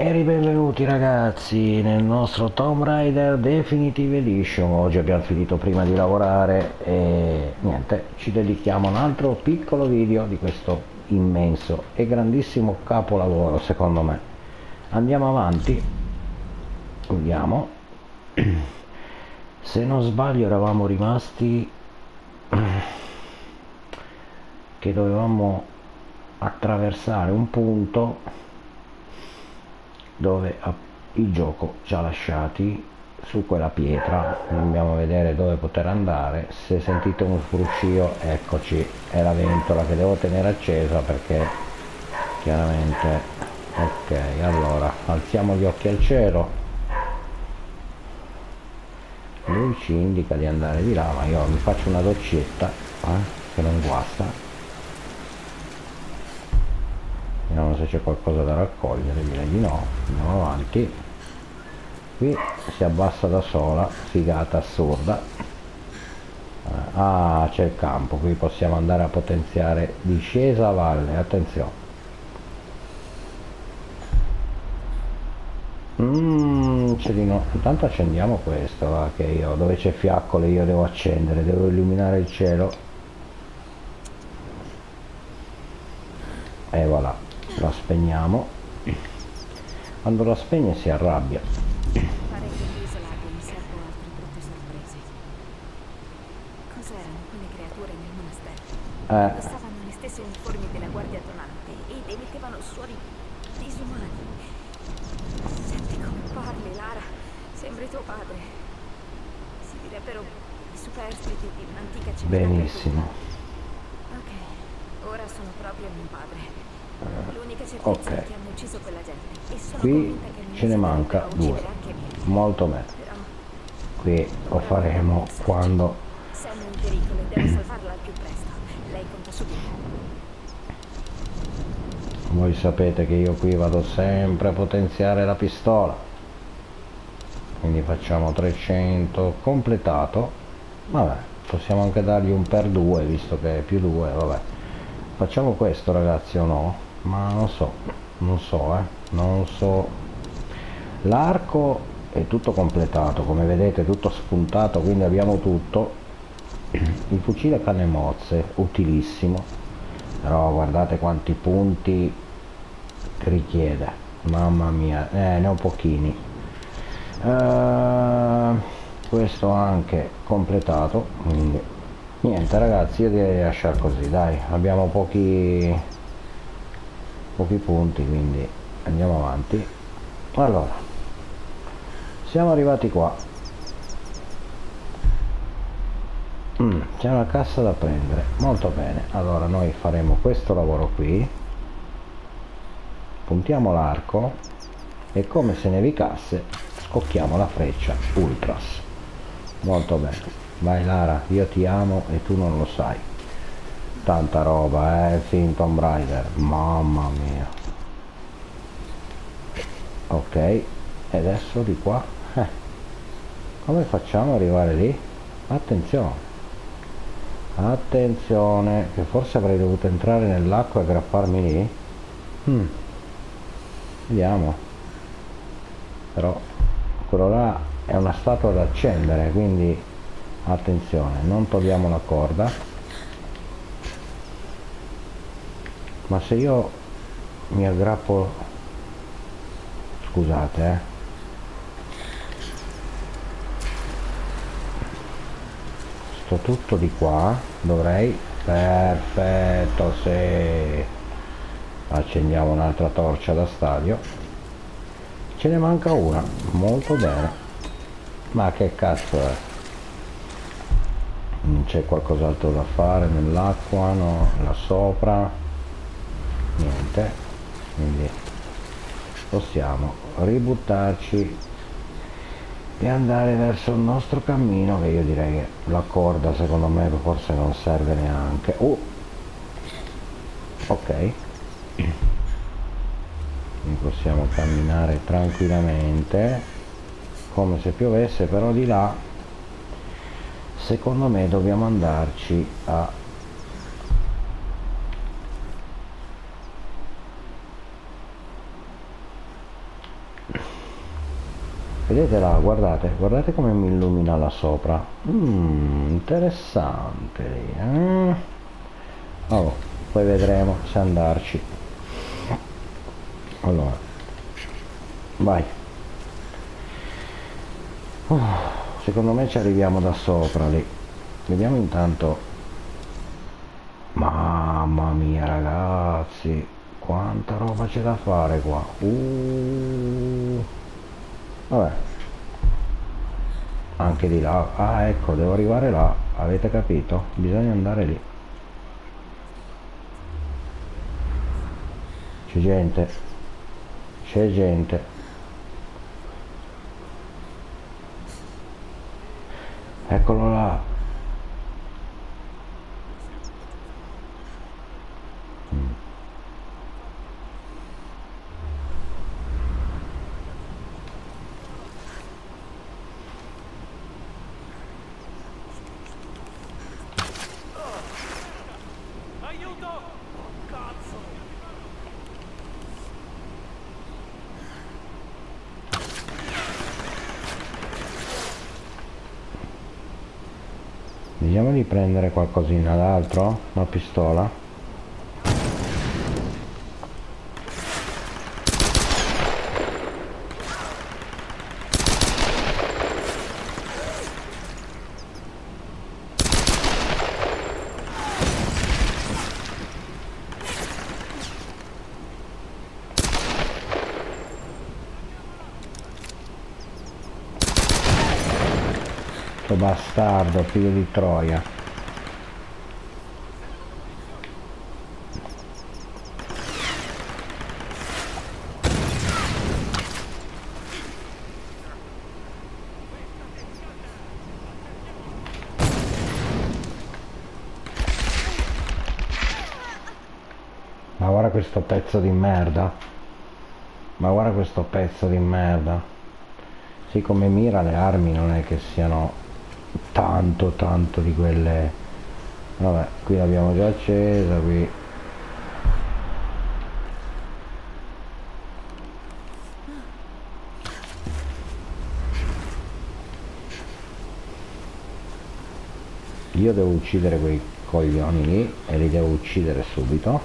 E ribenvenuti ragazzi nel nostro Tomb Raider Definitive Edition. Oggi abbiamo finito prima di lavorare e niente, ci dedichiamo a un altro piccolo video di questo immenso e grandissimo capolavoro secondo me. Andiamo avanti, vediamo. Se non sbaglio eravamo rimasti che dovevamo attraversare un punto dove il gioco ci ha lasciati su quella pietra. Dobbiamo vedere dove poter andare. Se sentite un fruscio eccoci. È la ventola che devo tenere accesa perché chiaramente ok allora alziamo gli occhi al cielo. Lui ci indica di andare di là ma io mi faccio una doccetta eh, che non guasta vediamo se c'è qualcosa da raccogliere direi di no andiamo avanti qui si abbassa da sola figata assurda eh, ah c'è il campo qui possiamo andare a potenziare discesa a valle attenzione Mmm, no. Intanto accendiamo questo, va, che io, dove c'è fiaccole io devo accendere, devo illuminare il cielo. E voilà la spegniamo quando la spegne si arrabbia eh, Indossavano le stesse uniformi della guardia tonante ed emettevano suoni disumani. Senti come parli, Lara. Sembri tuo padre. Si direbbero i superstiti di un'antica città. benissimo. Ok, ora sono proprio mio padre. Ok. qui ce ne manca due. molto Però qui lo faremo quando voi sapete che io qui vado sempre a potenziare la pistola. Quindi facciamo 300 completato. Vabbè possiamo anche dargli un per 2 visto che è più 2 vabbè. Facciamo questo ragazzi o no ma non so non so eh non so. L'arco è tutto completato come vedete tutto spuntato quindi abbiamo tutto. Il fucile canne mozze utilissimo. Però guardate quanti punti richiede. Mamma mia eh, ne ho pochini. Eh, questo anche completato quindi niente ragazzi io direi di lasciare così dai abbiamo pochi pochi punti quindi andiamo avanti. Allora siamo arrivati qua. Mm, c'è una cassa da prendere. Molto bene. Allora noi faremo questo lavoro qui. Puntiamo l'arco e come se nevicasse scocchiamo la freccia ultras. Molto bene. Vai Lara io ti amo e tu non lo sai tanta roba eh film Tomb Raider. Mamma mia. Ok e adesso di qua? Eh. come facciamo ad arrivare lì? Attenzione. Attenzione che forse avrei dovuto entrare nell'acqua e aggrapparmi lì. Mm. vediamo. Però quello là è una statua da accendere quindi attenzione non togliamo la corda ma se io mi aggrappo scusate eh. Sto tutto di qua dovrei perfetto se accendiamo un'altra torcia da stadio. Ce ne manca una molto bene. Ma che cazzo è? Non c'è qualcos'altro da fare nell'acqua no là sopra niente quindi possiamo ributtarci e andare verso il nostro cammino che io direi che la corda secondo me forse non serve neanche. Oh ok. Quindi possiamo camminare tranquillamente come se piovesse però di là secondo me dobbiamo andarci a vedete là guardate guardate come mi illumina là sopra. Mm, interessante eh? oh, poi vedremo se andarci. Allora vai. Oh, secondo me ci arriviamo da sopra lì. Vediamo intanto. Mamma mia ragazzi quanta roba c'è da fare qua. Uh. Vabbè. Anche di là. Ah ecco devo arrivare là. Avete capito? Bisogna andare lì. C'è gente. C'è gente. Eccolo là vediamo di prendere qualcosina d'altro? Una pistola bastardo, figlio di troia. Ma guarda questo pezzo di merda. Ma guarda questo pezzo di merda. Sì, come mira le armi non è che siano tanto tanto di quelle. Vabbè qui l'abbiamo già accesa qui. Io devo uccidere quei coglioni lì e li devo uccidere subito.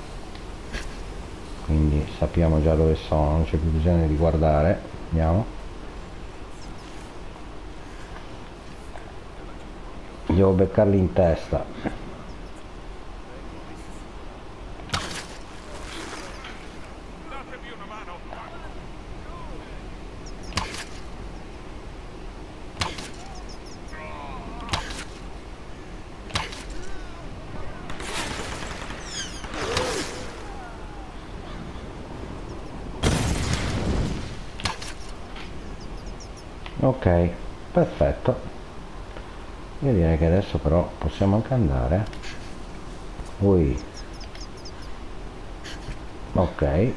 Quindi sappiamo già dove sono non c'è più bisogno di guardare. Andiamo devo beccarli in testa. Ok perfetto io direi che adesso però possiamo anche andare. Ui. ok.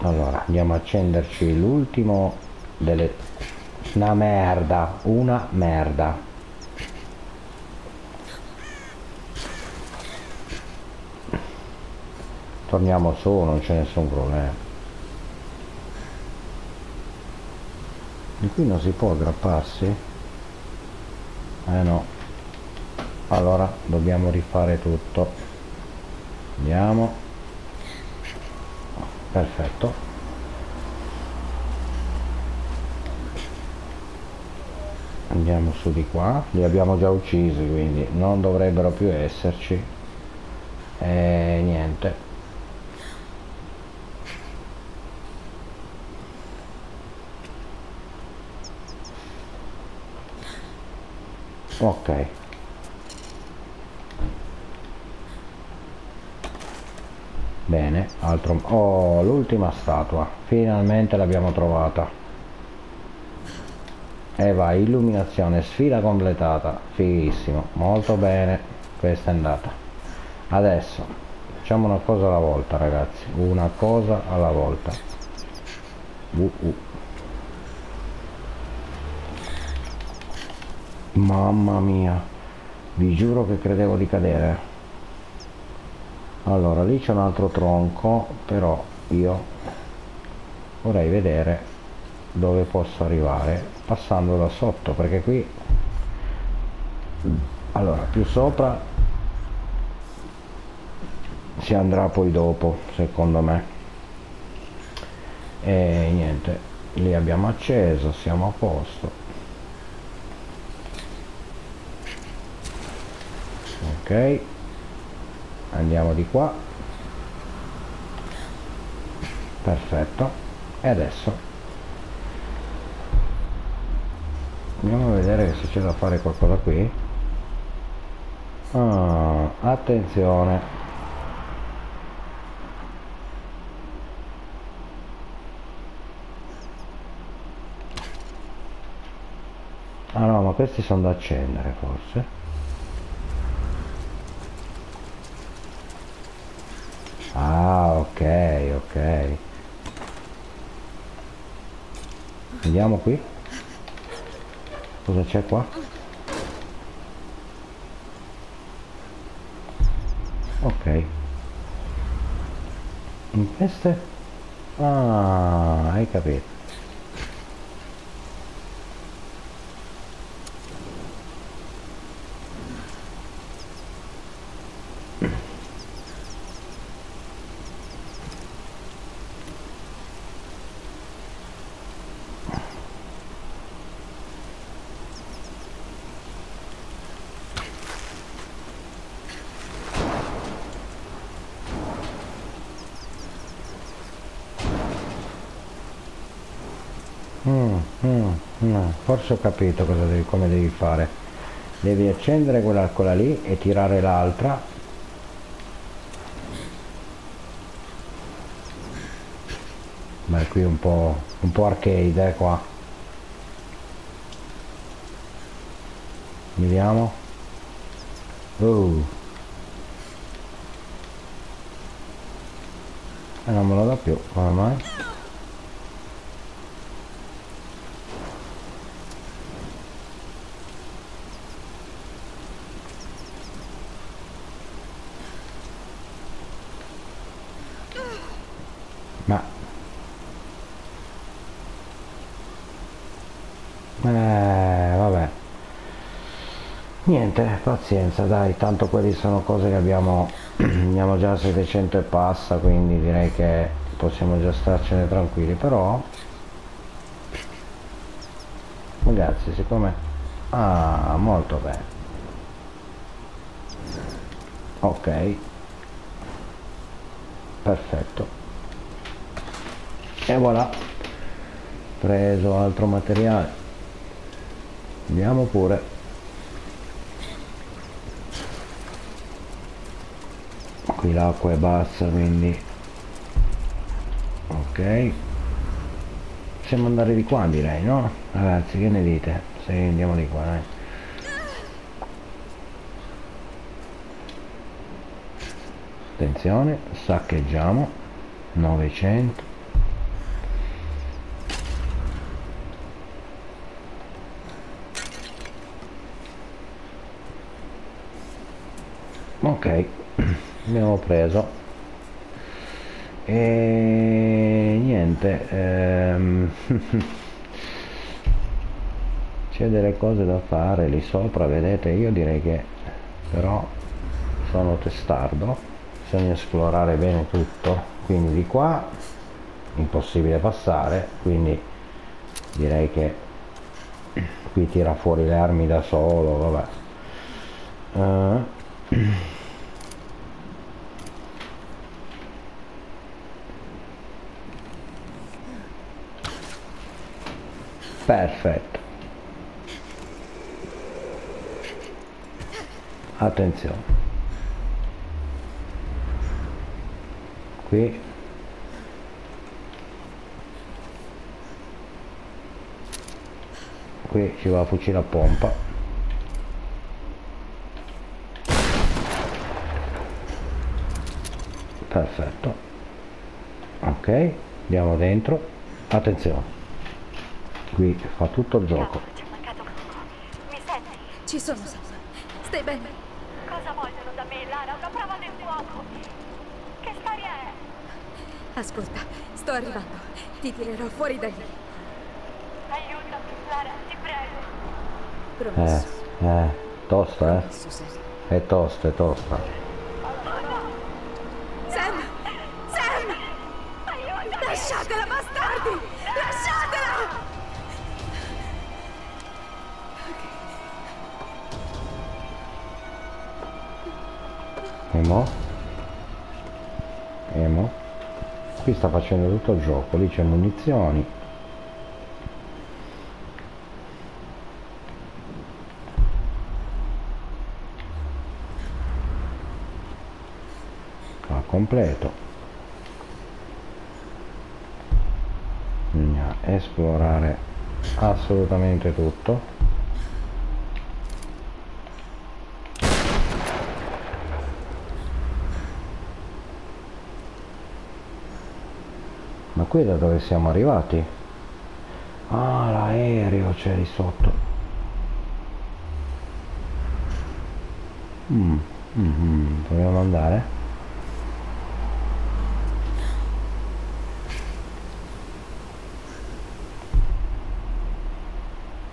Allora andiamo a accenderci l'ultimo delle una merda una merda. Torniamo su non c'è nessun problema. Di qui non si può aggrapparsi? Eh no allora dobbiamo rifare tutto. Andiamo. Perfetto. Andiamo su di qua. Li abbiamo già uccisi quindi non dovrebbero più esserci. E niente. Ok bene altro. Oh l'ultima statua. Finalmente l'abbiamo trovata. E vai illuminazione sfida completata. Fighissimo. Molto bene. Questa è andata. Adesso facciamo una cosa alla volta ragazzi. Una cosa alla volta. Uh -uh. mamma mia. Vi giuro che credevo di cadere allora lì c'è un altro tronco però io vorrei vedere dove posso arrivare passando da sotto perché qui allora più sopra si andrà poi dopo secondo me. E niente lì abbiamo acceso siamo a posto. Ok andiamo di qua. Perfetto. E adesso andiamo a vedere se c'è da fare qualcosa qui. Ah, attenzione. Ah no ma questi sono da accendere forse ok ok. Andiamo qui. Cosa c'è qua? Ok. In queste? Ah hai capito Mm, mm, no, forse ho capito cosa devi, come devi fare. Devi accendere quella, quella lì e tirare l'altra. Beh, qui un po', un po' arcade, eh, qua. Vediamo. Uh. E non me lo dà più, come mai? Ma... Eh, vabbè. Niente, pazienza, dai, tanto quelli sono cose che abbiamo, abbiamo già 700 e passa, quindi direi che possiamo già starcene tranquilli, però... Ragazzi, siccome... Ah, molto bene. Ok. Perfetto e voilà. Preso altro materiale. Andiamo pure. Qui l'acqua è bassa quindi. Ok. Possiamo andare di qua direi no? Ragazzi che ne dite? Se andiamo di qua dai. Attenzione saccheggiamo. 900 ok abbiamo preso. E niente ehm, c'è delle cose da fare lì sopra vedete io direi che però sono testardo bisogna esplorare bene tutto quindi di qua impossibile passare quindi direi che qui tira fuori le armi da solo vabbè. Uh, perfetto. Attenzione. Qui. Qui ci va fucile a pompa. Perfetto. Ok andiamo dentro. Attenzione qui fa tutto il gioco Ci sono. Stai bene? Cosa vogliono da me, Lara? Una prova del fuoco. Che storia è? Ascolta, sto arrivando. Ti tirerò fuori da lì. Aiuto, Lara, ti prego. Eh, Promesso. eh, tosta, eh? Promesso, Sam. È tosta, è tosta. E mo? E mo? Qui sta facendo tutto il gioco, lì c'è munizioni. Qua completo. Bisogna esplorare assolutamente tutto. Ma qui da dove siamo arrivati? Ah, l'aereo c'è lì sotto. Mm, mhm, Vogliamo andare?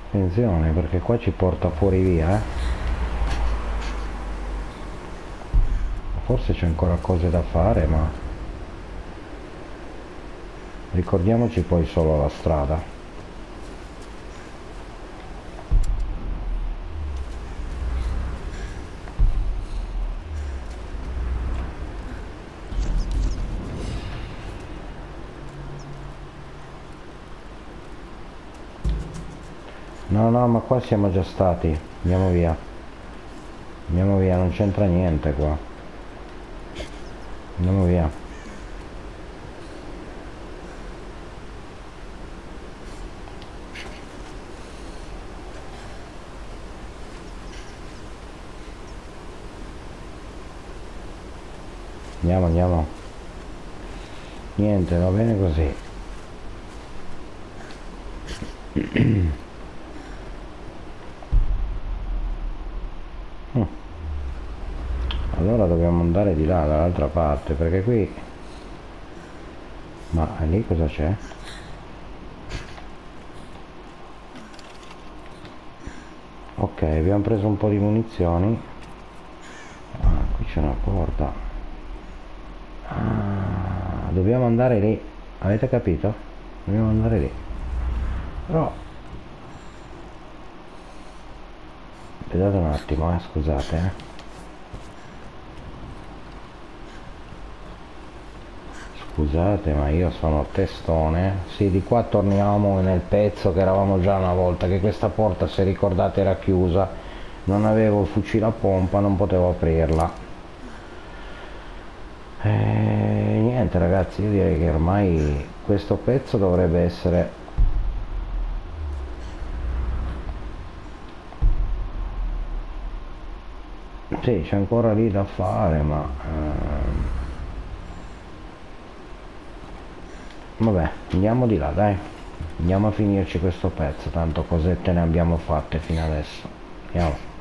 Attenzione perché qua ci porta fuori via, eh. Forse c'è ancora cose da fare, ma ricordiamoci poi solo la strada. No, no, ma qua siamo già stati. Andiamo via. Andiamo via, non c'entra niente qua. Andiamo via. Andiamo, andiamo. Niente, va bene così. Allora dobbiamo andare di là, dall'altra parte, perché qui... Ma lì cosa c'è? Ok, abbiamo preso un po' di munizioni. Ah, qui c'è una porta. Ah, dobbiamo andare lì. Avete capito? Dobbiamo andare lì. Però... Aspettate un attimo, eh, scusate, eh. Scusate, ma io sono testone. Sì, di qua torniamo nel pezzo che eravamo già una volta, che questa porta, se ricordate, era chiusa. Non avevo il fucile a pompa, non potevo aprirla. E niente ragazzi, io direi che ormai questo pezzo dovrebbe essere Sì, c'è ancora lì da fare, ma... ehm, Vabbè, andiamo di là, dai. Andiamo a finirci questo pezzo, tanto cosette ne abbiamo fatte fino adesso. Andiamo.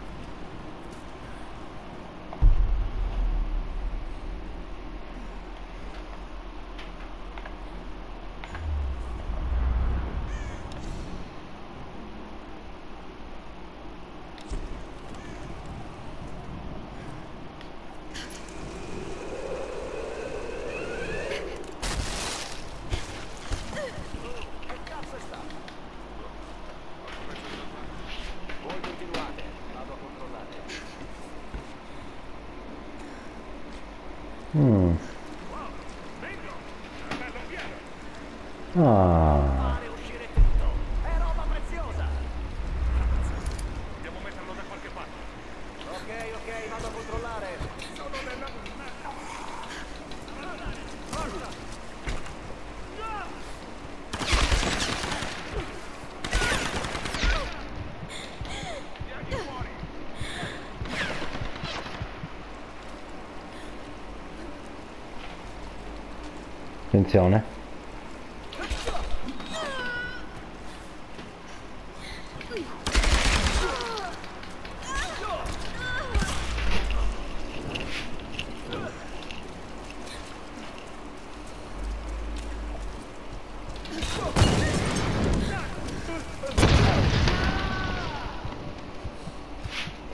attenzione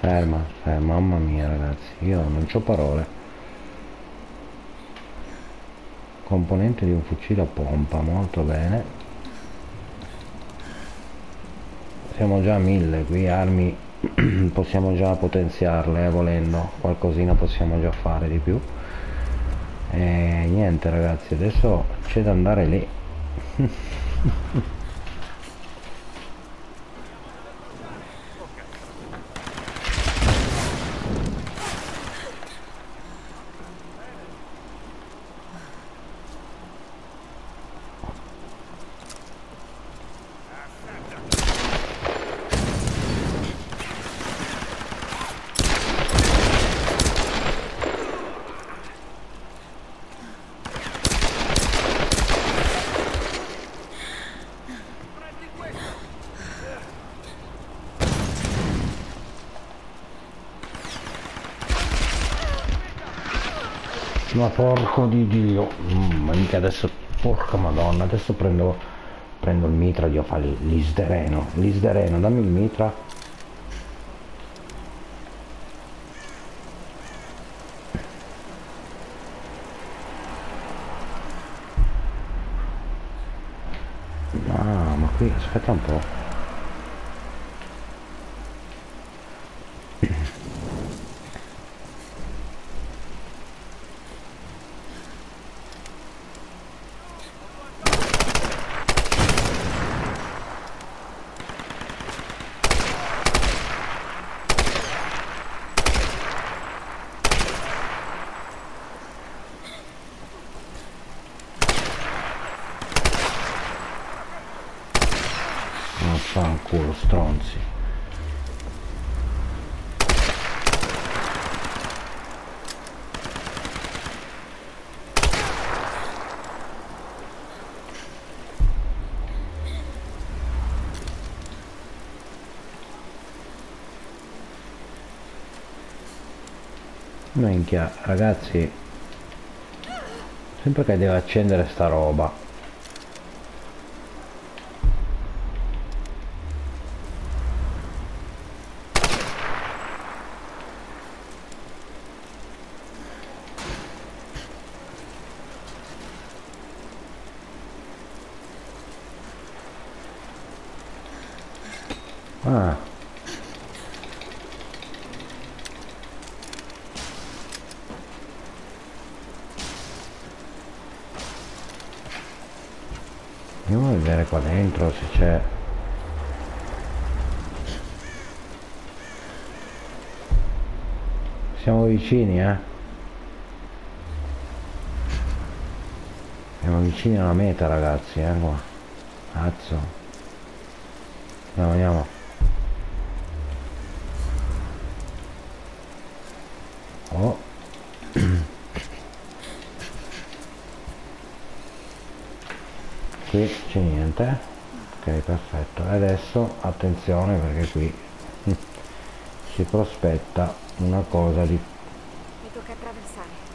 Ferma, ferma, mamma mia ragazzi, io non ho parole. Componente di un fucile a pompa, molto bene. Siamo già a mille, qui armi possiamo già potenziarle eh, volendo, qualcosina possiamo già fare di più. E niente ragazzi, adesso c'è da andare lì. Ma porco di Dio, mm, mica adesso, porca madonna, adesso prendo, prendo il mitra, io fa l'isdereno, l'isdereno, dammi il mitra. Ah, ma qui, aspetta un po'. Minchia, ragazzi, sempre che deve accendere sta roba. Ah. Andiamo a vedere qua dentro se c'è... Siamo vicini, eh? Siamo vicini alla meta, ragazzi, eh, qua. Cazzo. Andiamo, andiamo. Oh. Qui c'è niente. Ok perfetto. E adesso attenzione perché qui si prospetta una cosa di Mi tocca attraversare.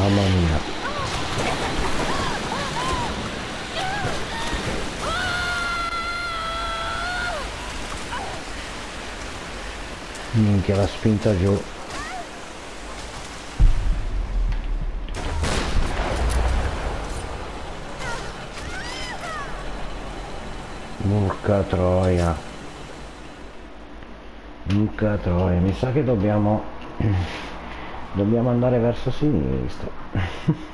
mamma mia minchia la spinta giù. Urca troia. Urca troia. Mi sa che dobbiamo dobbiamo andare verso sinistra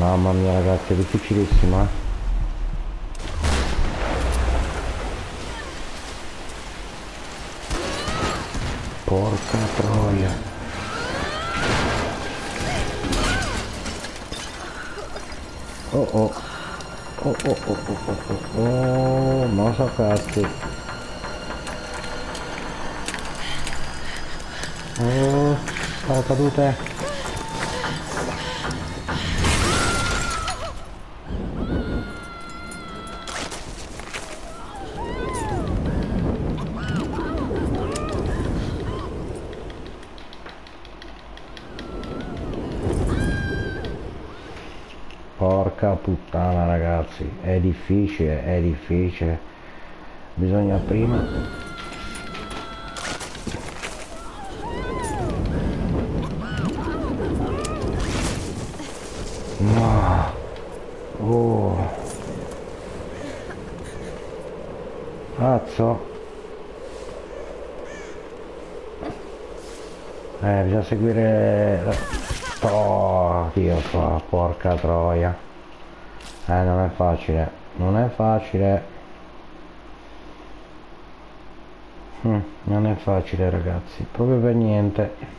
mamma mia ragazzi è difficilissima eh. porca troia Oh oh. Oh oh oh oh oh oh. Oh, ma so cazzi. Oh, paracadute. Porca puttana ragazzi, è difficile, è difficile. Bisogna prima No. Oh. Cazzo. Eh, bisogna seguire... Oh, Dio fa, porca troia. Eh, non è facile. Non è facile. Hm, non è facile ragazzi, proprio per niente.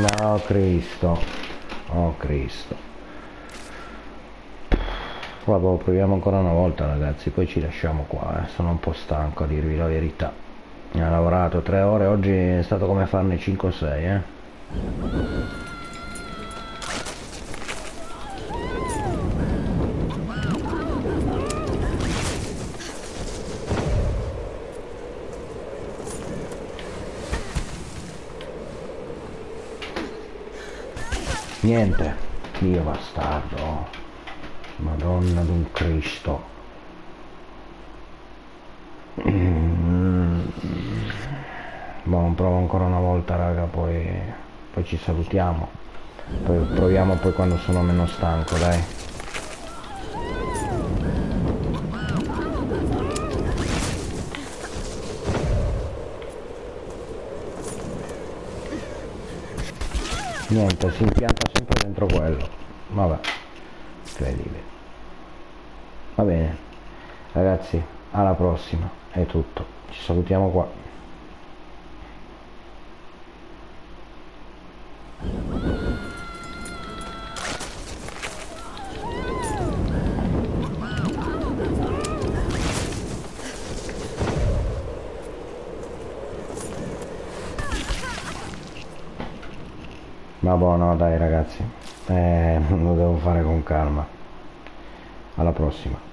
No, Cristo. Oh, Cristo. Vabbè, proviamo ancora una volta, ragazzi, poi ci lasciamo qua, eh. Sono un po' stanco a dirvi la verità. Ho lavorato tre ore, oggi è stato come farne 5 o 6, eh. Niente, Dio bastardo. Madonna d'un Cristo. Mm. Boh, provo ancora una volta raga, poi, poi ci salutiamo. Poi proviamo poi quando sono meno stanco, dai. niente si impianta sempre dentro quello. Vabbè incredibile. Va bene. Ragazzi alla prossima. È tutto. Ci salutiamo qua buono dai ragazzi. Eh, lo devo fare con calma. Alla prossima